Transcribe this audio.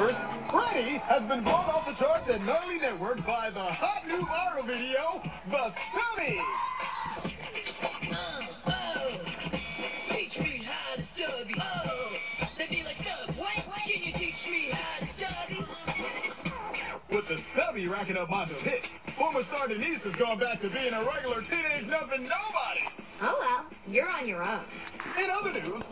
shoppers, Freddy has been blown off the charts at Nightly Network by the hot new viral video, The Stubby. With The Stubby racking up Mondo hits, former star Denise has gone back to being a regular teenage nothing nobody. Oh well, you're on your own. In other news,